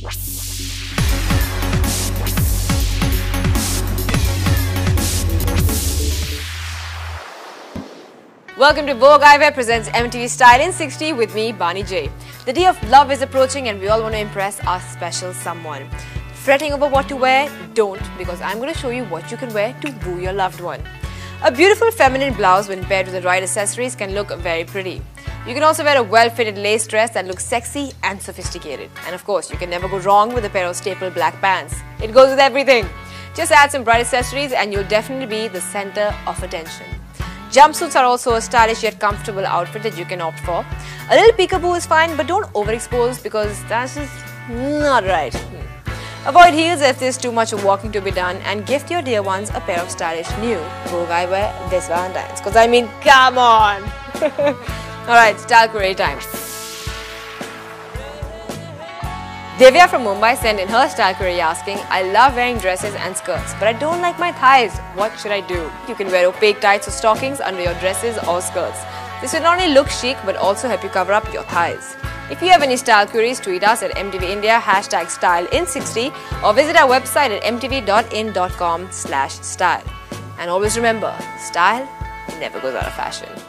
Welcome to Vogue Eyewear presents MTV Style in 60 with me, Bani J. The day of love is approaching and we all want to impress our special someone. Fretting over what to wear? Don't because I'm going to show you what you can wear to woo your loved one. A beautiful feminine blouse when paired with the right accessories can look very pretty. You can also wear a well-fitted lace dress that looks sexy and sophisticated. And of course, you can never go wrong with a pair of staple black pants. It goes with everything. Just add some bright accessories and you'll definitely be the center of attention. Jumpsuits are also a stylish yet comfortable outfit that you can opt for. A little peekaboo is fine, but don't overexpose because that's just not right. Hmm. Avoid heels if there's too much walking to be done and gift your dear ones a pair of stylish new Vogue eyewear this Valentine's. Because I mean, come on! Alright, style query time. Divya from Mumbai sent in her style query asking, I love wearing dresses and skirts, but I don't like my thighs. What should I do? You can wear opaque tights or stockings under your dresses or skirts. This will not only look chic but also help you cover up your thighs. If you have any style queries, tweet us at MTV India hashtag stylein60 or visit our website at mtv.in.com slash style. And always remember, style never goes out of fashion.